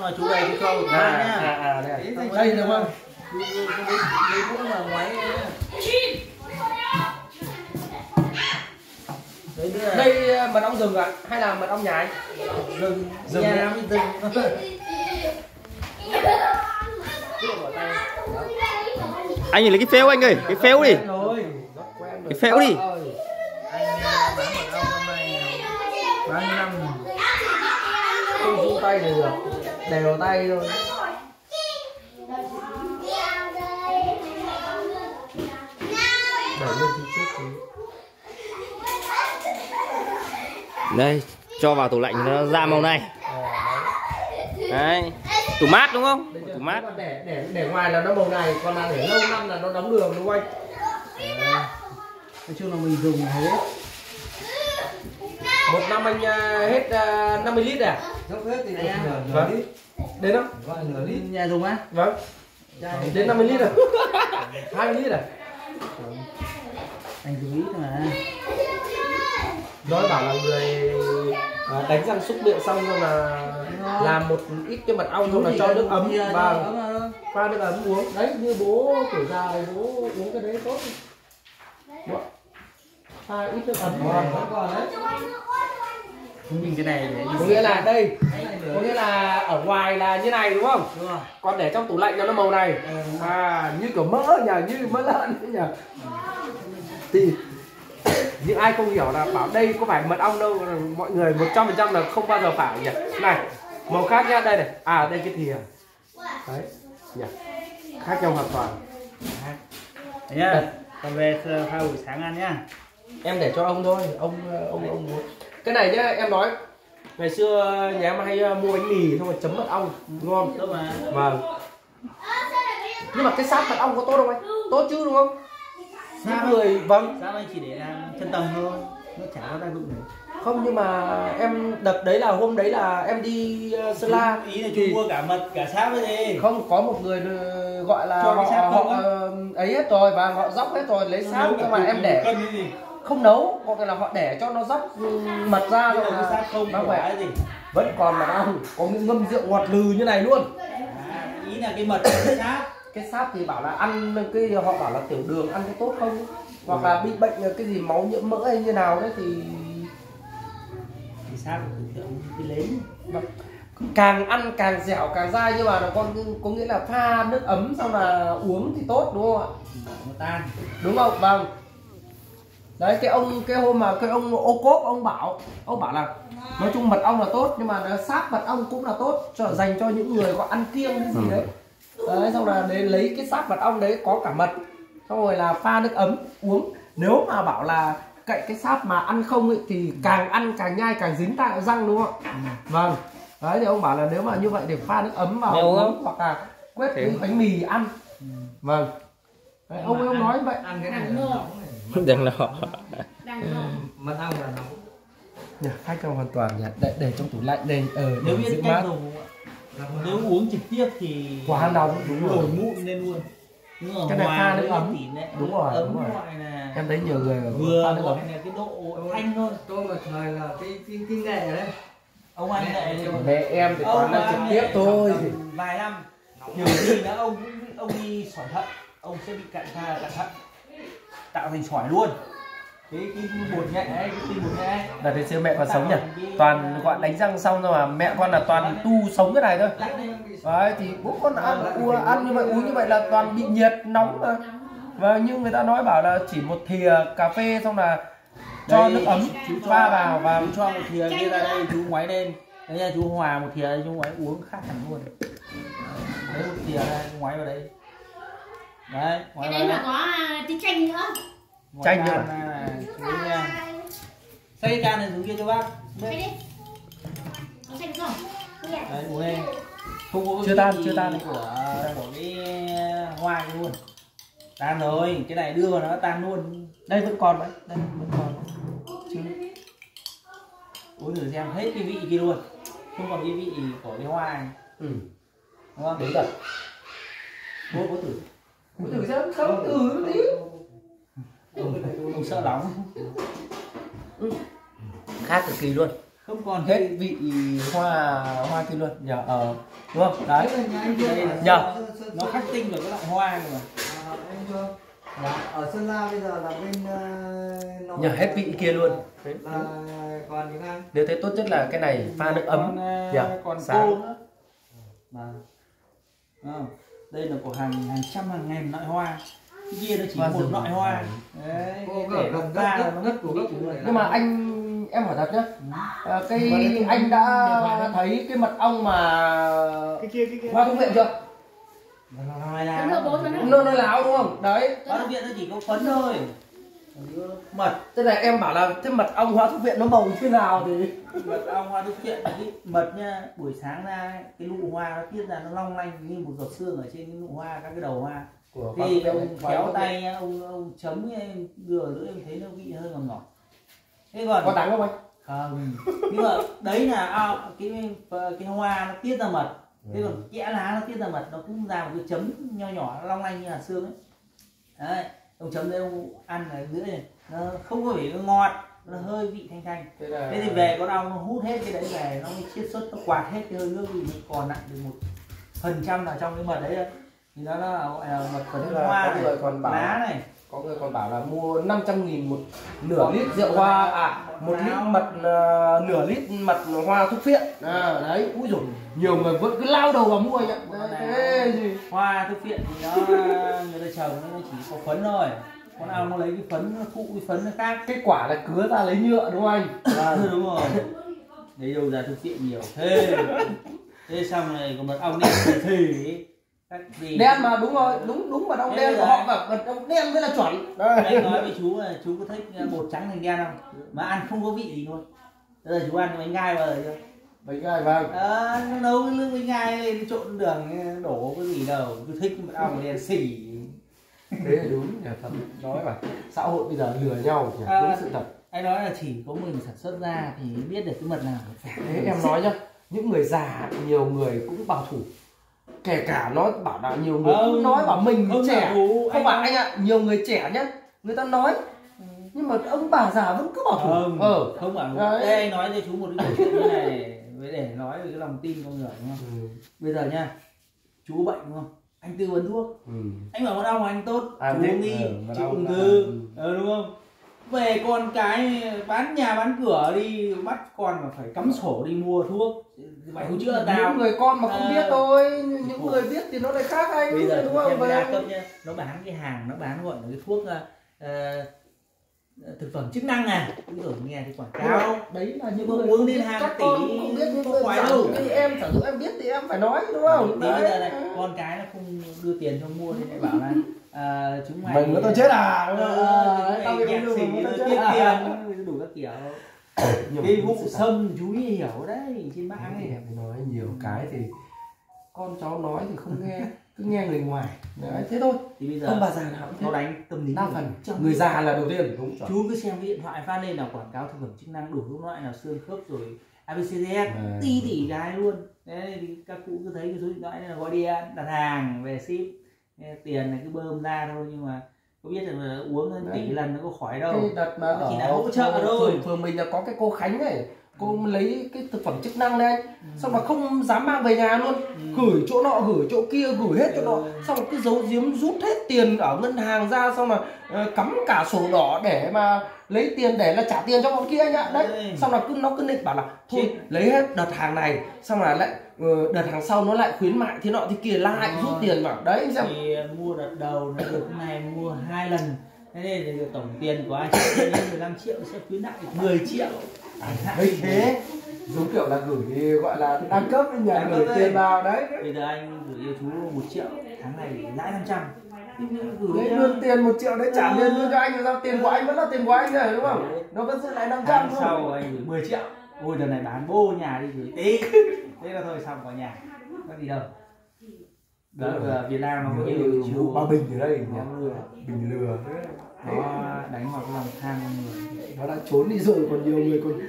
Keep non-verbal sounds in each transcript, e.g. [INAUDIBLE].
mà chú này thì không? À, à, à, nhá à, đây, à. đây được không? Lấy mũ mà ngoáy đây à, mật ong rừng ạ. Hay là mật ong nhái rừng. Rừng nhà rừng. Anh nhìn lấy cái phếu anh ơi cái phếu đi. Rồi. Rất quen rồi. Cái phễu đi. Anh à, bán năm nay bao nhiêu năm. Không rũ tay này được đều tay thôi. Đẩy lên thì trước tí đây cho vào tủ lạnh nó ra màu này. Ờ, đấy. tủ mát đúng không? Tủ mát. để để để ngoài là nó màu này còn là để lâu năm là nó đóng đường đúng không anh? Nói chung là mình dùng hết một năm anh à, hết uh, 50 lít à? Dốc hết thì nửa Vâng. lít đến không gọi nửa lít. Nhà dùng á? Vâng. Chai- đến 50 lít à 20 [LAUGHS] lít à? Anh dùng ít mà. Nói bảo là người à, đánh răng xúc miệng xong rồi là làm một ít cái mật ong xong là cho nước ấm. và pha nước ấm uống. Đấy như bố tuổi già này bố uống cái đấy tốt. Bố, pha ít nước ấm. Còn đấy nhìn cái này để có nghĩa là đây có nghĩa là ở ngoài là như này đúng không? Đúng rồi. Còn để trong tủ lạnh là nó màu này. À như kiểu mỡ nhỉ như mỡ lợn ấy nhỉ thì những ai không hiểu là bảo đây có phải mật ong đâu mọi người 100% là không bao giờ phải nhỉ? Này màu khác nhá đây này. À đây cái thìa. Đấy nhỉ. Khác nhau hoàn toàn. Nhá. Còn về pha buổi sáng ăn nhá. Em để cho ông thôi ông ông ông muốn cái này nhá em nói. Ngày xưa nhà em hay uh, mua bánh mì xong rồi chấm mật ong ngon. Mà vâng nhưng mà cái sáp mật ong có tốt không anh? Tốt chứ đúng không? Sáp những người vâng. Sao anh chỉ để làm chân tầng thôi. Nó chả có tác dụng gì. Không nhưng mà em đợt đấy là hôm đấy là em đi uh, Sơn La. Ý là chú thì mua cả mật cả sáp với gì? không có một người gọi là Cho họ, sáp họ uh, ấy hết rồi và họ dốc hết rồi lấy sáp. nhưng mà em để cân cái gì không nấu có nghĩa là họ để cho nó dốc ừ, mật ra rồi sáp không? nó khỏe. Gì? Vẫn còn mà ăn có những ngâm rượu ngọt lừ như này luôn. À, ý là cái mật cái sáp. Cái sáp thì bảo là ăn cái họ bảo là tiểu đường ăn có tốt không? Hoặc là bị bệnh cái gì máu nhiễm mỡ hay như nào đấy thì cái sáp tưởng tượng cái lấy càng ăn càng dẻo càng dai nhưng mà nó có có nghĩa là pha nước ấm xong là uống thì tốt đúng không ạ? Nó tan. Đúng không? Vâng đấy cái ông cái hôm mà cái ông ô cốp ông bảo ông bảo là nói chung mật ong là tốt nhưng mà nó sáp mật ong cũng là tốt cho dành cho những người có ăn kiêng cái gì đấy. Đấy xong là để lấy cái sáp mật ong đấy có cả mật. Xong rồi là pha nước ấm uống. Nếu mà bảo là cậy cái sáp mà ăn không ấy, thì càng ăn càng nhai càng dính tại răng đúng không? Ạ vâng. Đấy thì ông bảo là nếu mà như vậy thì pha nước ấm vào uống, không? hoặc là quét với bánh mì ăn. vâng. Đấy, ông ấy ông nói vậy. ăn cái này đừng lo mật ong là nóng Nhỉ, khác nhau hoàn toàn nhỉ? Để, để trong tủ lạnh đây ờ nếu để biết giữ mát. nếu uống trực tiếp thì Quá nóng, đúng rồi. mụn lên luôn. Ở Cái này pha nước ấm. Đúng rồi, đúng rồi. em thấy nhiều người ở vừa pha nước ấm. là cái độ thanh thôi. Tôi một thời là cái cái, cái nghệ đấy ông anh lại mẹ em thì toàn ông ăn trực anh tiếp thôi. vài năm. Nhiều khi là ông ông đi sỏi thận. Ông sẽ bị cạn pha cạn thận tạo thành sỏi luôn. Cái cái bột nhẹ ấy, cái tinh bột nhẹ ấy. đợt đấy xưa mẹ còn sống nhỉ? Toàn gọi đánh răng xong rồi mà mẹ con là toàn tu sống cái này thôi. đấy thì bố con ăn uống ăn như vậy uống như vậy là toàn bị nhiệt nóng mà. Và như người ta nói bảo là chỉ một thìa cà phê xong là cho Đây, nước ấm. chú cho- pha vào và chú cho một thìa kia ra đây chú ngoáy lên. Đấy là chú hòa một thìa đây chú ngoáy uống khác hẳn luôn. Đấy một thìa ra ngoáy vào đây đấy cái đấy đây mà có à, tí chanh nữa. Chanh nữa. là xây can này xuống kia cho bác. Cái đi có chanh không? Đấy uống lên. Không có Chưa tan, chưa tan. của của cái hoa kia luôn. Tan rồi cái này đưa vào nó tan luôn. Đây vẫn còn đấy đây vẫn còn uống thử xem hết cái vị kia luôn. Không còn cái vị của cái hoa này. Ừ. Đúng không? Đúng rồi. Bố bố thử thử xem không thử tí? Ông, ông sợ nóng khác cực kỳ luôn. Không còn hết. vị hoa hoa kia luôn. Nhờ ờ đúng không? Đấy nhờ. Nó khắc tinh của cái loại hoa này mà. À, là ở Sơn La bây giờ là bên uh, nội- nhờ hết vị kia luôn. Là còn những ai? Nếu thế tốt nhất là cái này pha nước ấm. Còn, à, nhờ còn sáng. cô nữa. Mà Không, đây là của hàng hàng trăm hàng ngàn loại hoa. Cái kia nó chỉ Hoa một loại hoa. đấy Cô cái để gần nó là nó của gốc vị của luôn người nhưng mà anh em hỏi thật nhá. À, cái anh đã thấy cái mật ong mà cái kia cái kia. hoa thuốc viện chưa? Bố cho nó. nơi láo đúng không? Đấy. Hoa thuốc viện nó chỉ có phấn thôi mật. Thế này em bảo là thế mật ong hoa thuốc viện nó màu như thế nào thì? Mật ong hoa thuốc viện cái mật nha buổi sáng ra ấy, cái nụ hoa nó tiết ra nó long lanh như một giọt sương ở trên cái nụ hoa các cái đầu hoa. Của thì ông khéo tay nhá, ông ông chấm em đưa giữa em thấy nó vị hơi ngọt ngọt. Thế còn có đắng không anh? Không. Nhưng mà đấy là à, cái cái hoa nó tiết ra mật. Thế còn kẽ lá nó tiết ra mật nó cũng ra một cái chấm nho nhỏ nó long lanh như là xương ấy. Đấy ông chấm đấy ông ăn ở giữa này nó không có vị nó ngọt nó hơi vị thanh thanh. Thế là thế thì về con ong nó hút hết cái đấy về nó mới chiết xuất nó quạt hết cái hơi nước vị còn lại được một phần trăm là trong cái mật đấy thì nó là gọi là mật phấn là hoa này còn bảo- lá này có người còn bảo là mua 500 nghìn một nửa lít rượu hoa à một lít mật à, nửa lít mật hoa thuốc viện à, đấy. Úi dồi nhiều người vẫn cứ lao đầu vào mua nhá thế gì hoa thuốc viện thì nó người ta trồng nó chỉ có phấn thôi. Con ong nó lấy cái phấn nó thụ cái phấn nó khác. Kết quả là cứa ra lấy nhựa đúng không anh? Ừ, đúng rồi. Đấy đâu ra thuốc viện nhiều. Thế thế xong này còn mật ong đen thì đen mà đúng rồi đúng đúng ong Thế đen của họ cả mật ong đen mới là chuẩn. Anh nói với chú là chú có thích bột trắng thành đen không? Mà ăn không có vị gì luôn bây giờ chú ăn bánh gai bao giờ chưa bánh gai vâng à, nó nấu cái nước bánh gai lên trộn đường đổ cái gì đâu. Chú thích mật ong đen xỉ thế là đúng nhỉ thật nói mà xã hội bây giờ lừa nhau nhỉ À. đúng sự thật. anh nói là chỉ có mình sản xuất ra thì biết được cái mật nào. Thế em nói nhá những người già nhiều người cũng bảo thủ kể cả nó bảo là nhiều người cũng Không, nói bảo mình không trẻ. bảo thủ, không phải anh ạ nhiều người trẻ nhá người ta nói. Nhưng mà ông bà già vẫn cứ bảo thủ. Không ờ. không bảo Đấy. đây anh nói cho chú một cái chuyện như này với để nói về cái lòng tin con người đúng không? Ừ. bây giờ nha chú bệnh đúng không? Anh tư vấn thuốc. Ừ. anh bảo con ong anh tốt À, chú uống đi Ừ, ong ung thư ừ. đúng không? Về con cái bán nhà bán cửa đi bắt con mà phải cắm sổ đi mua thuốc mày không chữa tao những người con mà không Ờ. biết thôi những người biết thì nó lại khác anh bây giờ đúng không đa Vâng. nó bán cái hàng nó bán gọi là cái thuốc ờ, ờ, thực phẩm chức năng à cứ tưởng nghe thì quảng cáo đấy là những người uống biết. hàng các tỷ con không biết những người đâu. như em giả dụ em biết thì em phải nói đúng không thì bây giờ Đấy. này con cái nó không đưa tiền cho mua thì lại bảo là à, chúng mày mình có tôi chết à Ờ, tao chúng bị không rồi tôi tiết chết à tiền đủ các kiểu cái vụ sâm chú ý hiểu đấy trên mạng ấy. nói nhiều cái thì con cháu nói thì không nghe cứ nghe người ngoài. Đấy thế thôi. Thì bây giờ ông bà già nào cũng nó thế. đánh tâm lý đa phần Trong người già là đầu tiên. Đúng chú cứ xem cái điện thoại phát lên là quảng cáo thực phẩm chức năng đủ các loại nào xương khớp rồi abcds À. tí tỉ cái luôn. Đấy thì các cụ cứ thấy cái số điện thoại là gọi điện đặt hàng về ship. Tiền này cứ bơm ra thôi nhưng mà có biết là uống tỷ lần nó có khỏi đâu. Cái đợt mà Nó ở chỉ là hỗ trợ thôi. phường, phường mình là có cái cô Khánh này cô lấy cái thực phẩm chức năng đấy anh. Xong mà không dám mang về nhà luôn. Gửi chỗ nọ gửi chỗ kia gửi hết chỗ nọ. Ừ. xong rồi cứ giấu giếm rút hết tiền ở ngân hàng ra xong mà ờ, cắm cả sổ đỏ để mà lấy tiền để là trả tiền cho bọn kia anh ạ. Đấy. Đấy. xong là cứ nó cứ định bảo là thôi Chị- lấy hết đợt hàng này xong là lại ờ, đợt hàng sau nó lại khuyến mại thế nọ thì kia lại Ờ. rút tiền vào. Đấy anh xem. Thì mua đợt đầu nó được này mua hai lần. Thế nên tổng tiền của lên 15 triệu sẽ khuyến lại được 10 triệu Như thế. Giống kiểu là gửi gọi là đăng cấp với nhà gửi tiền vào đấy. Bây giờ anh gửi cho chú một triệu tháng này lãi 500 Thế nhưng gửi luôn tiền một triệu đấy trả tiền luôn cho anh rồi sao tiền của anh vẫn là tiền của anh rồi đúng không? Đấy. nó vẫn giữ lại 500 tháng đúng sau anh gửi 10 triệu. Ôi đợt này bán bô nhà đi gửi tí. Thế là thôi xong vào nhà. Có gì đâu? Đó là Việt Nam nó có nhiều ba bình ở đây nhỉ? Bình lừa nó đánh vào cái lòng tham con người. Nó đã trốn đi rồi còn nhiều người còn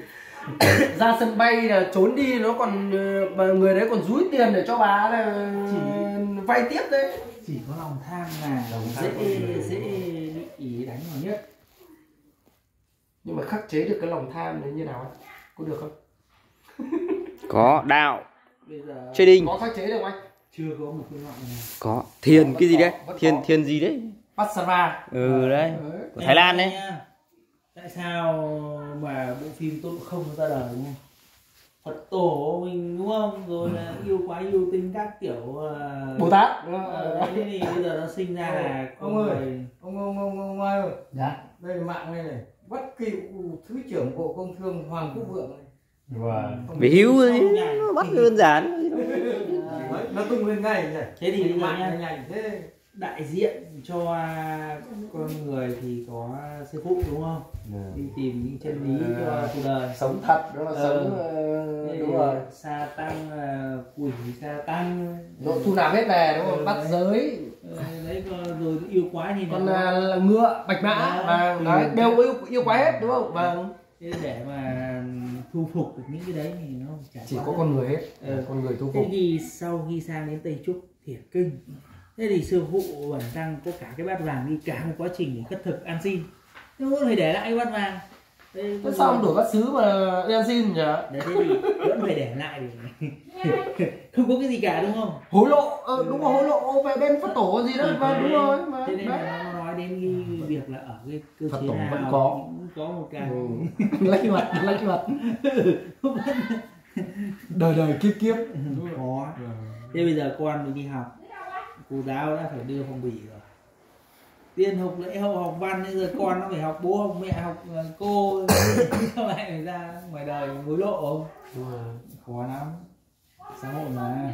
[COUGHS] ra sân bay là trốn đi nó còn ờ, người đấy còn rúi tiền để cho bà là vay tiếp đấy. chỉ có lòng tham là Lòng tham dễ dễ bị đánh vào nhất. Nhưng mà khắc chế được cái lòng tham đấy như nào anh có được không? [LAUGHS] Có đạo. Bây giờ trading. có khắc chế được không anh? Chưa có một cái loại này có. Thiền cái gì đấy? thiền thiền gì đấy Passara ừ đấy. Đấy. của Thái Lan đấy. Tại sao mà bộ phim Ngộ không ra đời đúng không Phật tổ mình đúng không? Rồi là yêu quái yêu tinh các kiểu ờ, Bồ Tát ờ, thế thì bây giờ nó sinh ra là Ông ơi. người. ông ông ông ông ơi. Dạ. Đây là mạng này này. Bất kỳ thứ trưởng bộ công thương hoàng quốc vượng này. Vâng. Ông vì hữu Sau ấy, nó bắt đơn giản. Nó tung lên ngay này thế thì mạng nhảy thế đại diện cho con người thì có sư phụ đúng không? Đi tìm những chân lý cho cuộc đời. sống thật đó là Ờ. sống Thế đúng rồi. Sa tăng quỷ sa tăng. Độ thu nạp hết này đúng Ừ, không bắt đấy. giới. Đấy rồi yêu quái thì còn là- à, là ngựa bạch mã. Đó. và Ừ. đấy đều yêu yêu quái hết đúng không? Vâng. Thế để mà thu phục được những cái đấy thì nó chả chỉ có con người hết Ừ. con người thu thế phục. thì sau khi sang đến tây trúc thiền kinh thế thì sư phụ bản tăng có cả cái bát vàng đi cả một quá trình để khất thực an xin. Nhưng vẫn phải để lại cái bát vàng? Thế sao người- ông đổi bát sứ mà đi ăn xin nhỉ? Đấy thế thì vẫn phải để lại để [LAUGHS] không có cái gì cả đúng không? Hối lộ ờ, đúng rồi hối lộ về bên phật tổ gì đó vâng đúng rồi mà thế nên là nó nói đến cái việc là ở cái cơ Phật chế tổ nào vẫn có. có một cái. Ừ. [LAUGHS] lách mặt lách mặt. [LAUGHS] Đời đời kiếp kiếp. Khó. Thế bây giờ con mình đi học cô giáo đã phải đưa phong bì rồi. Tiên học lễ hậu học văn bây giờ con nó phải học bố học mẹ học ờ, cô [LAUGHS] sao lại phải ra ngoài đời hối lộ không? Khó lắm. Xã hội mà.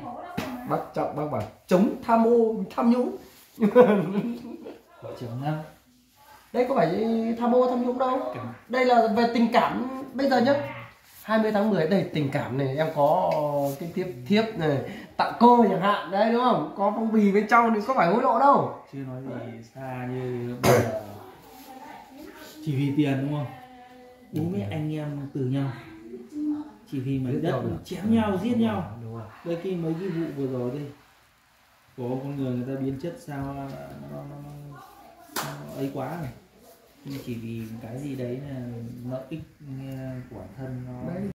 Bác trọng bác bảo chống tham ô tham nhũng. Vợ chồng lắm đây có phải tham ô tham nhũng đâu. Đây là về tình cảm bây giờ nhá 20 tháng 10 đây tình cảm này em có cái tiếp thiếp này tặng cô chẳng hạn đấy đúng không? Có phong bì bên trong thì có phải hối lộ đâu. Chưa nói gì xa như bây giờ. Chỉ vì tiền đúng không? Bố mẹ anh em từ nhau. Chỉ vì mảnh đất chém nhau giết nhau. đây cái mấy cái vụ vừa rồi đây có con người người ta biến chất sao nó, nó, nó, nó ấy quá này nhưng chỉ vì cái gì đấy là lợi ích ờ, của bản thân nó